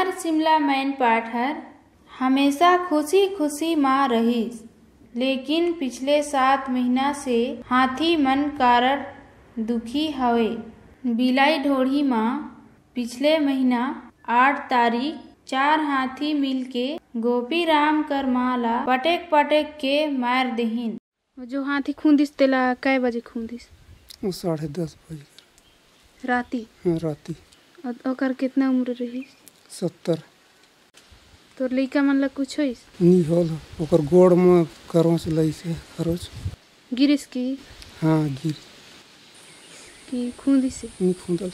हमर शिमला मैन पाठर हमेशा खुशी खुशी माँ रही लेकिन पिछले सात महीना से हाथी मन कारण दुखी हवे। बिलाई ढोढ़ी माँ पिछले महीना आठ तारीख चार हाथी मिलके गोपी राम कर माँ ला पटेक पटेक के मार देहिन। जो हाथी खूंदिस तेला कै बजे खूंदिस? साढ़े दस बजे। राती? हाँ, राती। और कितना उम्र रही सत्तर। तोर लइका मन ला कुछ होइस? नी होल ओकर गोड़ में करोच लैसे खरोच। गिरिस की? हाँ गिर। की कि खूंदिस? नी खुदल।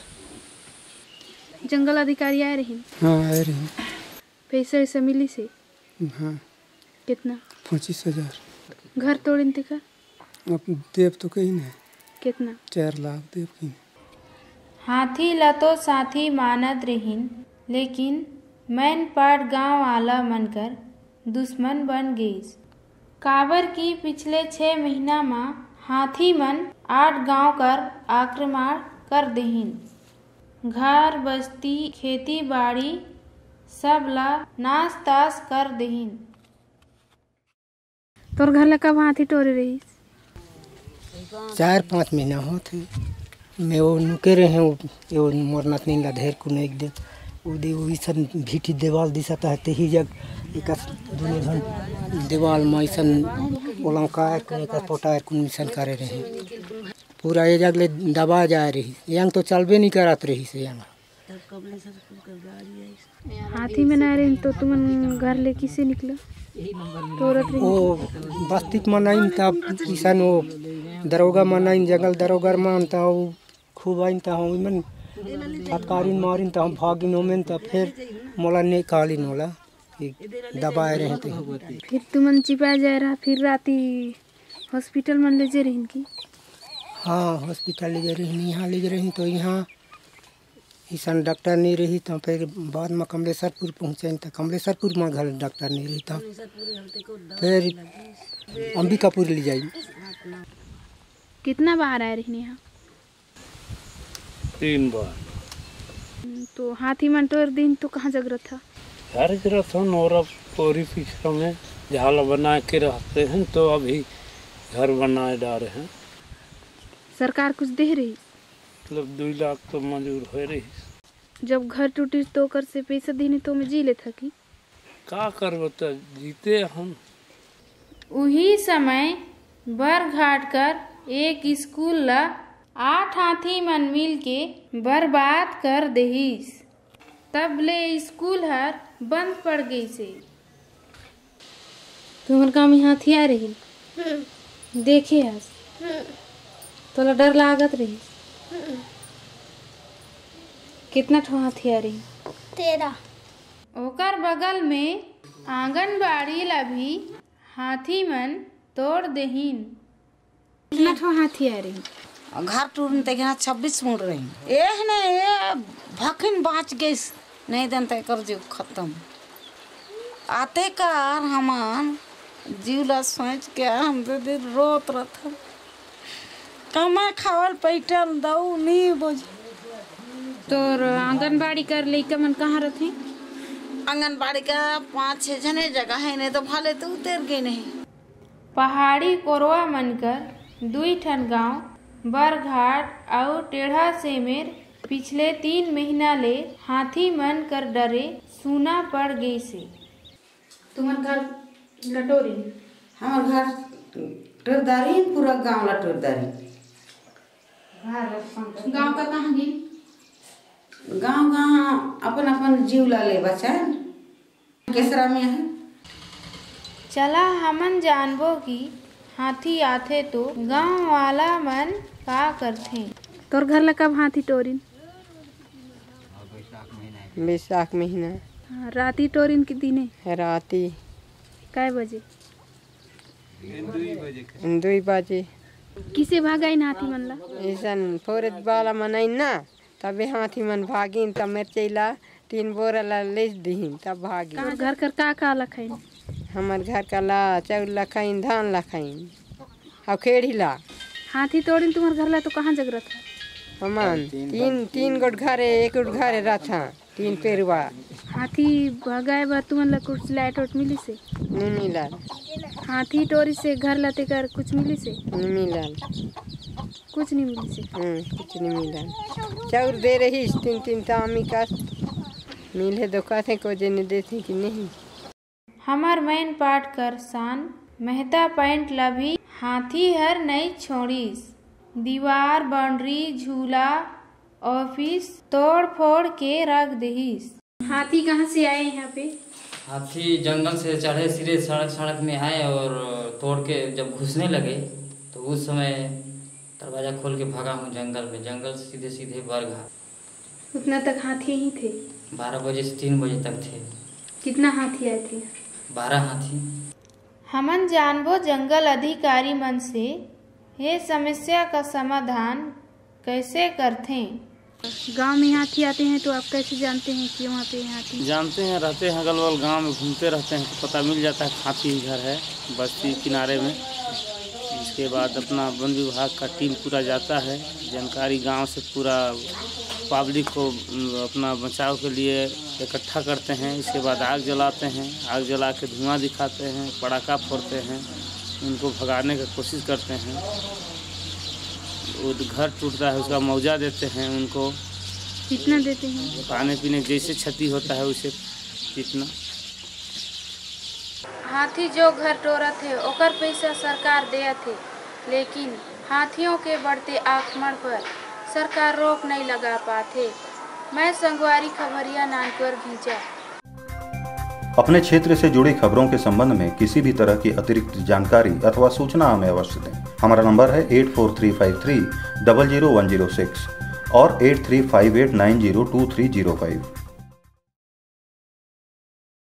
जंगल अधिकारी आए रही हाँ आए रही पैसा वैसा मिली से हाँ। कितना? पच्चीस हज़ार। घर तोड़िन ते का अब देव तो कहीं नहीं कितना? चार लाख देव कहीं हाथी ला तो साथी मानत रहीन। लेकिन मैन पाट गाँव वाला मनकर दुश्मन बन गईस काबर की पिछले छह महीना में हाथी मन आठ गाँव कर आक्रमण कर देहिन। घर बस्ती खेती बाड़ी सब ला नाश ताश कर देहिन। तोर घर ला कब हाथी टोरे रही चार पाँच महीना होते मैं वो नुके रहे वो वो मोर नतनी ला ढेर को एक दिन वो ईसन देवाल दिसता है ही जग एक दोनों धन देवाल में ओलंका एक पोटा कुन ईसन करे रहे। पूरा ये जग ले दबा जा रही। यंग तो चलबे नहीं करत रही से यंग। हाथी में ना रही तो तुमन घर ले किसे निकला? तोरत रही। वो बस्ती में नहीं तब ईसन वो दरोगा में नहीं जंगल दरोगा में था खूब आइन था मन फटकारिन मारिन तो हम भागिन ओमेन तो फिर मोला निकालिन मोला कि दबाए रहे थे फिर तुमन चिपा जा रहा फिर राती हॉस्पिटल मन ले जे रही की हाँ हॉस्पिटल ले जा रही यहाँ ले रही तो यहाँ ईसन डॉक्टर नहीं रही तो फिर बाद में कमलेश्वरपुर पहुँचे तो कमलेश्वरपुर में घर डॉक्टर नहीं रही तो फिर अंबिकापुर ले जाई। कितना बाहर आए रही यहाँ? तीन बार। तो हाथी मंटोर दिन तो कहाँ जगरत था? घर रथन और अब पूरी पिछड़ा में झाल बना के रहते हैं तो अभी घर बनाए डाले हैं। सरकार कुछ दे रही? मतलब दो लाख तो मंजूर हो रही। जब घर टूटी तो ओकर से पैसा देने तो मैं जी लेता की? का करब तो जीते हम। उही समय बर घाट कर एक स्कूल ला आठ हाथी मन मिल के बर्बाद कर देहिस। तब ले स्कूल हर बंद पड़ गई से तुम्हारे गाँव में हाथी आ रही? देखे हस तोला डर लागत रही? कितना ठो हाथी आ रही? ओकर बगल में आंगनबाड़ी ला भी हाथी मन तोड़ देहिन। कितना ठो हाथी आ रही? घर टूरन ते यहाँ छब्बीस मुड़ रही एह ने ये भखन बाँच गई नहीं देन ते कर जीव खत्म। आते कार हमान जीवला सोच के हम दे दिन रोत रहत कमा खावल पैटल दऊ नहीं बोझ। तोर आंगनबाड़ी कर लइका मन कहाँ रहते आंगनबाड़ी का पाँच छः जने जगह है नहीं तो भले तो उतर गए नहीं। पहाड़ी कोरवा मनकर दुई ठन गाँव बरघाट और टेढ़ा सेमेर पिछले तीन महीना ले हाथी मन कर डरे सूना पड़ गई से। तुम्हार घर लटोरी? हमार घर टोरदारी पूरा गाँव ला टोरदारी। गाँव का कहाँ गी गाँव गाँव अपन अपन जीव ला ले बचा केसरा में है। चला हमन जानबो कि हाथी आथे तो गाँव वाला मन का करथे। तोर घर ला कब हाथी टोरिन? बैसाख महीना। हाँ, राती टोरिन के दिने? राती। काय बजे? दुई बजे। किसे भागाइन हाथी मन ला? ऐसन फोरत वाला मनाइन ना तबे हाथी मन भागिन तब मिर्चैला तीन बोरा ला ले दीहिन तब भागी घर कर का का लखाइन हमार घर का ला चाउर लखाइन धान लखाइन और खेड़ी ला। हाथी तोड़िन तुम्हार घर ला तो कहाँ जगरत है? हमान तीन तीन गोट घरे एक गोट घरे रथा तीन पेरुआ। हाथी भगाए बा तुमन ला कुछ लाइट उट मिली से नहीं मिलल। हाथी टोरी से घर लते कर कुछ मिली से नहीं मिलल। कुछ नहीं मिली से हम्म, कुछ नहीं मिलल। चाउर दे रही तीन तीन तामी का मिले तो कहते को जे नहीं देते कि नहीं। हमर मैन पाट कर सान। मेहता पैंट ला भी हाथी हर नहीं छोड़ीस। दीवार बाउंड्री झूला ऑफ़िस तोड़ फोड़ के रख दहीस। हाथी कहाँ से आए यहाँ पे? हाथी जंगल से चढ़े सिरे सड़क सड़क में आए और तोड़ के जब घुसने लगे तो उस समय दरवाज़ा खोल के भागा हूँ जंगल में। जंगल से सीधे सीधे बरघाट उतना तक हाथी ही थे? बारह बजे से तीन बजे तक थे। कितना हाथी आए थे? बारह हाथी। हमन जानबो जंगल अधिकारी मन से ये समस्या का समाधान कैसे करथे? गाँव में हाथी आते हैं तो आप कैसे जानते हैं कि वहाँ पे हाथी? जानते हैं रहते हैं अगल बगल गाँव में घूमते रहते हैं तो पता मिल जाता है हाथी घर है बस्ती किनारे में। इसके बाद अपना वन विभाग का टीम पूरा जाता है जानकारी गाँव से पूरा पब्लिक को अपना बचाव के लिए इकट्ठा करते हैं। इसके बाद आग जलाते हैं। आग जला के धुआँ दिखाते हैं पटाखा फोड़ते हैं उनको भगाने की कोशिश करते हैं। वो घर टूटता है उसका मुआवजा देते हैं उनको। कितना देते हैं? खाने पीने जैसे क्षति होता है उसे कितना हाथी जो घर टोरा थे ओकर पैसा सरकार देत थे लेकिन हाथियों के बढ़ते आक्रमण पर सरकार रोक नहीं लगा पाते। मैं संगवारी खबरिया नानपुर, घींचा। अपने क्षेत्र से जुड़ी खबरों के संबंध में किसी भी तरह की अतिरिक्त जानकारी अथवा सूचना हमें अवश्य दें। हमारा नंबर है eight four three five three double zero one zero six और eight three five eight nine zero two three zero five.